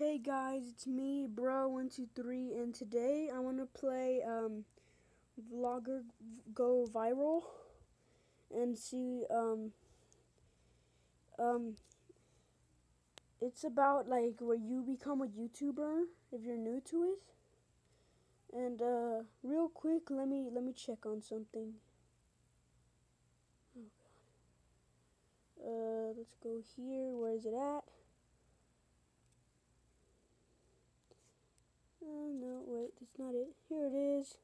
Hey guys, it's me, bro123, and today I want to play um, Vlogger Go Viral and see, um, um, it's about like where you become a YouTuber if you're new to it. And uh, real quick, let me let me check on something. Oh God. Uh, let's go here. Where is it at? Oh, no, wait, that's not it. Here it is.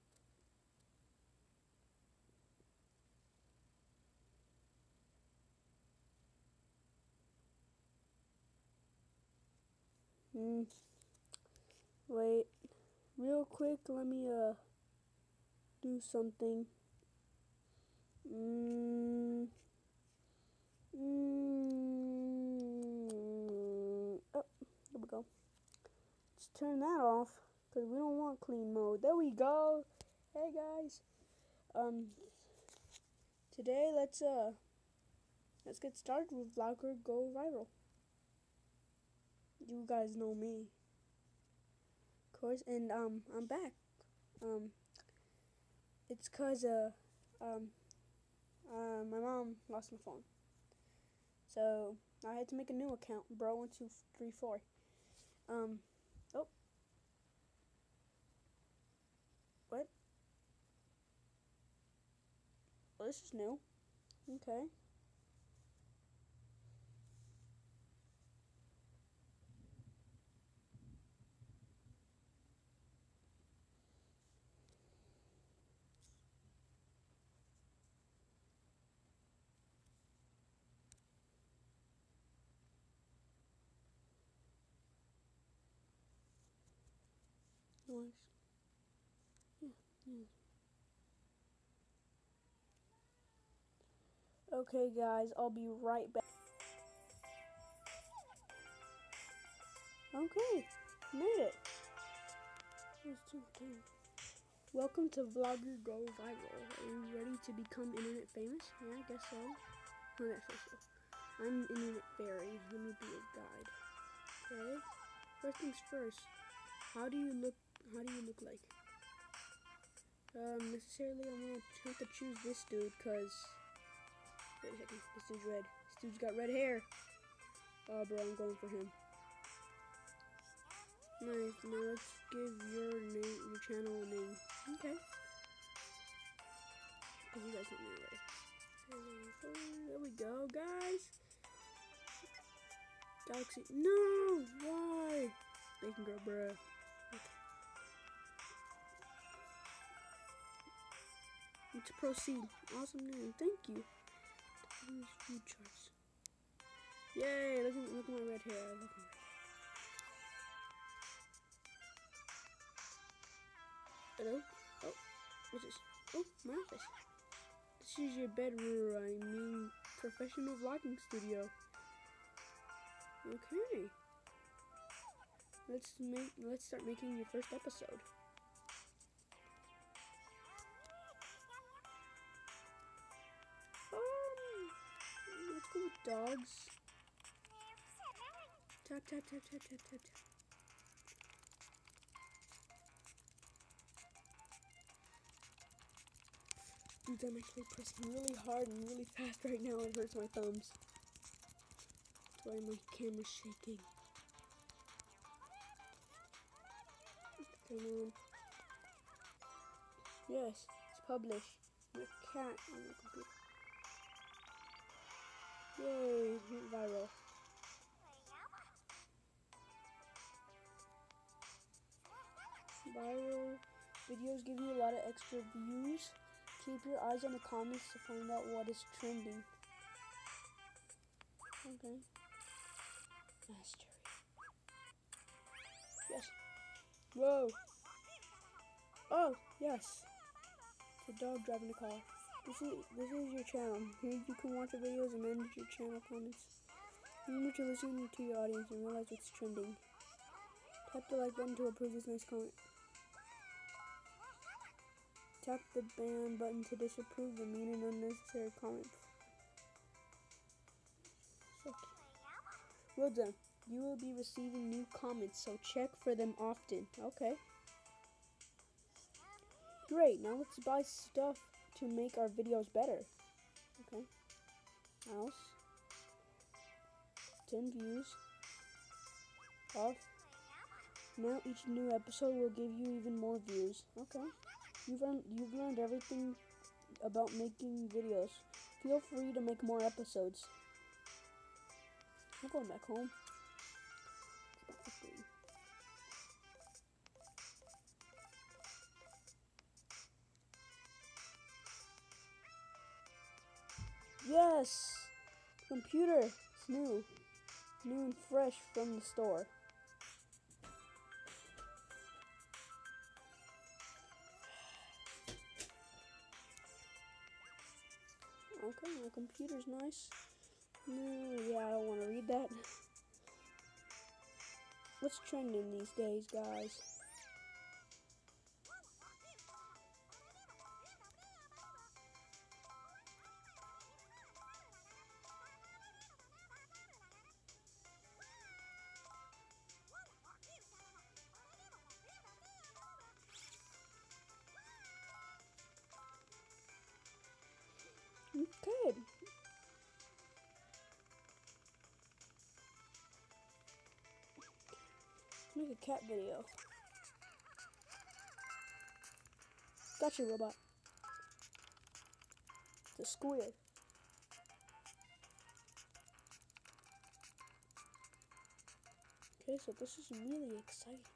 Hmm. Wait. Real quick, let me, uh, do something. Mm. Mm. Oh, there we go. Let's turn that off because we don't want clean mode. There we go. Hey guys. Um today let's uh let's get started with Vlogger Go Viral. You guys know me. Of course, and um I'm back. Um it's cause uh um uh, my mom lost my phone. So I had to make a new account, bro one two three four. Um oh This is new. Okay. Nice. Yeah, yeah. Okay, guys, I'll be right back. Okay, made it. Welcome to Vlogger Go Viral. Are you ready to become internet famous? Yeah, I guess so. No, that's so. I'm internet fairy. Let me be a guide. Okay. First things first. How do you look? How do you look like? Um, necessarily, I'm gonna have to choose this dude because Second. This dude's red. This dude's got red hair. Oh, bro, I'm going for him. Nice. Now let's give your name, your channel a name. Okay. Because you guys know right. There we go, guys. Galaxy. No! Why? They can go, bruh. Okay. Let's proceed. Awesome name. Thank you food charts. Yay! Look at, look at my red hair. I love my red Hello? Oh, what's this? Oh, my office. This is your bedroom, I mean professional vlogging studio. Okay. Let's make let's start making your first episode. Dogs. Tap, tap, tap, tap, tap, tap, tap. Dude, I'm actually pressing really hard and really fast right now. It hurts my thumbs. That's why my camera's shaking. Come on. Yes, it's published. My cat on the computer. Yay, viral. Viral videos give you a lot of extra views. Keep your eyes on the comments to find out what is trending. Okay. Mastery. Yes. Whoa. Oh, yes. The dog driving the car. This is this is your channel. Here you can watch the videos and manage your channel comments. Remember to listen to your audience and realize what's trending. Tap the like button to approve this nice comment. Tap the ban button to disapprove the mean and unnecessary comment. So well done. you will be receiving new comments, so check for them often. Okay. Great, now let's buy stuff to make our videos better. Okay. Mouse. 10 views. Off. Now each new episode will give you even more views. Okay. You've learned, you've learned everything about making videos. Feel free to make more episodes. I'm going back home. Yes! Computer! It's new. New and fresh from the store. Okay, my computer's nice. No, yeah, I don't want to read that. What's trending these days, guys? Make a cat video. Gotcha, robot. The squid. Okay, so this is really exciting.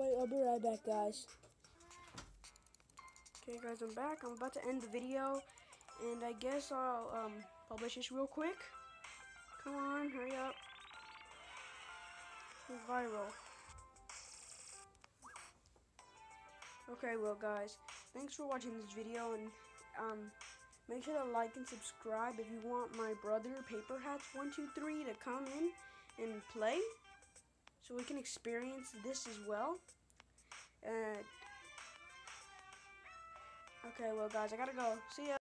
Wait, I'll be right back, guys. Okay, guys, I'm back. I'm about to end the video, and I guess I'll um, publish this real quick. Come on, hurry up. Go viral. Okay, well, guys, thanks for watching this video, and um, make sure to like and subscribe if you want my brother Paper Hats 123 to come in and play so we can experience this as well. Uh, okay, well, guys, I gotta go. See ya.